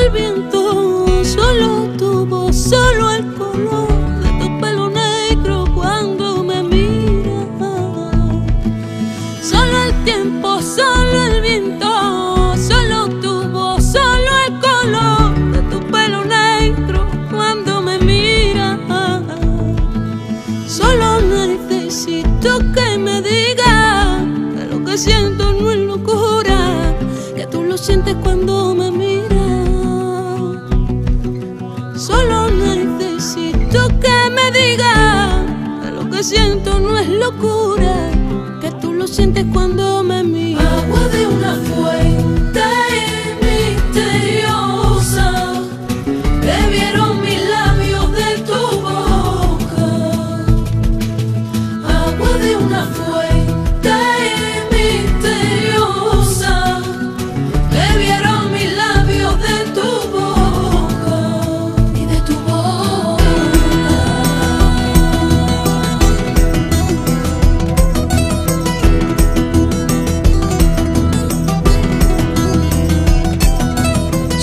el viento, solo tu voz, solo el color de tu pelo negro cuando me miras. Solo el tiempo, solo el viento, solo tu voz, solo el color de tu pelo negro cuando me miras. Solo necesito que me digas lo que siento no es sientes cuando me miras. Solo necesito que me digas que lo que siento no es locura, que tú lo sientes cuando me miras. Agua de una fuente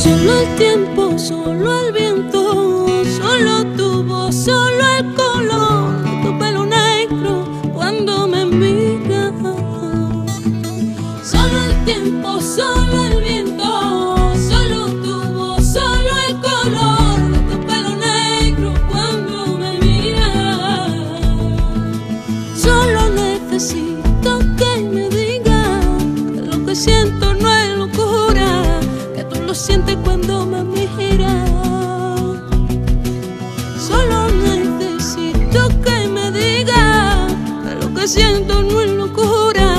Solo el tiempo, solo el viento, solo tu voz, solo el color de tu pelo negro cuando me miras. Solo el tiempo, solo el viento, solo siente cuando me mira. Solo necesito que me diga que lo que siento no es locura,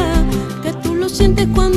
que tú lo sientes cuando